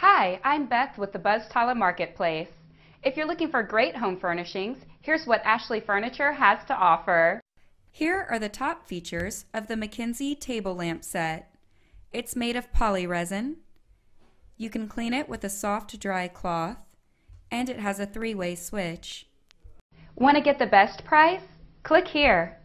Hi, I'm Beth with the Buzztala Marketplace. If you're looking for great home furnishings, here's what Ashley Furniture has to offer. Here are the top features of the Meckenzie table lamp set. It's made of poly resin. You can clean it with a soft dry cloth and it has a three-way switch. Want to get the best price? Click here.